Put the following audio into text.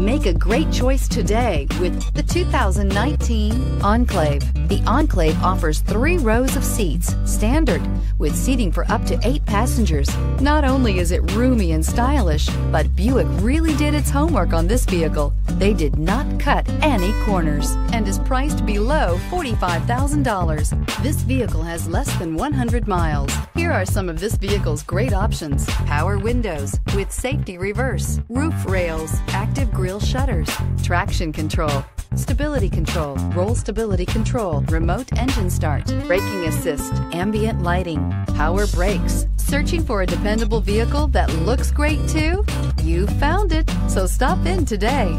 Make a great choice today with the 2019 Enclave. The Enclave offers three rows of seats, standard, with seating for up to eight passengers. Not only is it roomy and stylish, but Buick really did its homework on this vehicle. They did not cut any corners and is priced below $45,000. This vehicle has less than 100 miles. Here are some of this vehicle's great options. Power windows with safety reverse, roof rails, active grille shutters, traction control, stability control, roll stability control, remote engine start, braking assist, ambient lighting, power brakes. Searching for a dependable vehicle that looks great too? You found it, so stop in today.